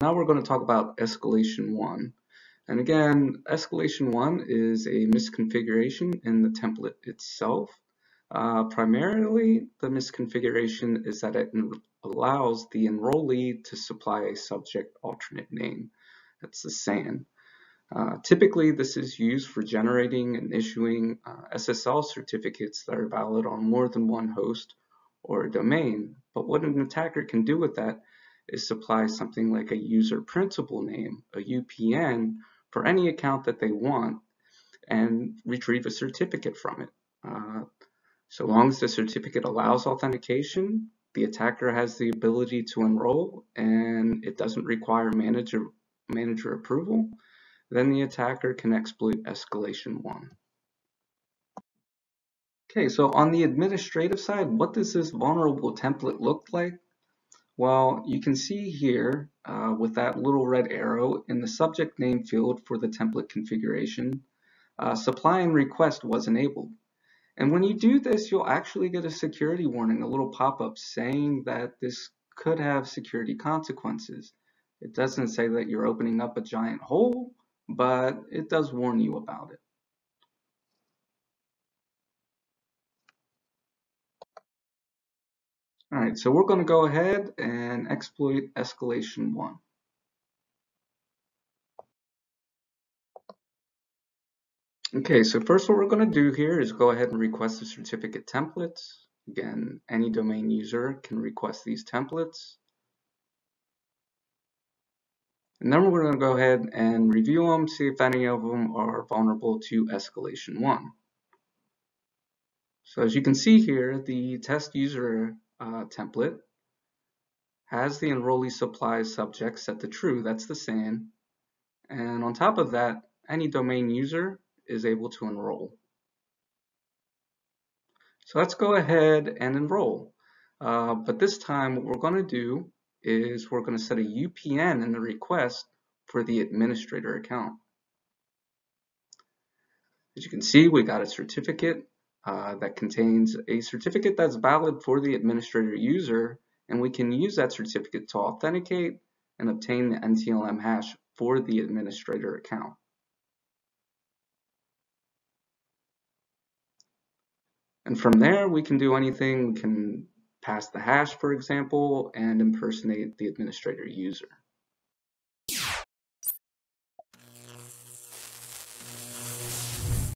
Now we're going to talk about escalation 1. And again, escalation 1 is a misconfiguration in the template itself. Uh, primarily, the misconfiguration is that it allows the enrollee to supply a subject alternate name. That's the SAN. Uh, typically, this is used for generating and issuing uh, SSL certificates that are valid on more than one host or domain. But what an attacker can do with that is supply something like a user principal name, a UPN, for any account that they want and retrieve a certificate from it. Uh, so long as the certificate allows authentication, the attacker has the ability to enroll and it doesn't require manager, manager approval, then the attacker can exploit escalation 1. Okay, so on the administrative side, what does this vulnerable template look like? Well, you can see here uh, with that little red arrow in the subject name field for the template configuration, uh, supply and request was enabled. And when you do this, you'll actually get a security warning, a little pop-up saying that this could have security consequences. It doesn't say that you're opening up a giant hole, but it does warn you about it. All right, so we're going to go ahead and exploit escalation 1. Okay, so first what we're going to do here is go ahead and request the certificate templates. Again, any domain user can request these templates. And then we're going to go ahead and review them, see if any of them are vulnerable to escalation 1. So as you can see here, the test user uh, template has the enrollee supply subject set to true, that's the SAN, and on top of that, any domain user is able to enroll. So let's go ahead and enroll. Uh, but this time what we're going to do is we're going to set a UPN in the request for the administrator account. As you can see, we got a certificate uh, that contains a certificate that's valid for the administrator user, and we can use that certificate to authenticate and obtain the NTLM hash for the administrator account. And from there, we can do anything. We can pass the hash, for example, and impersonate the administrator user.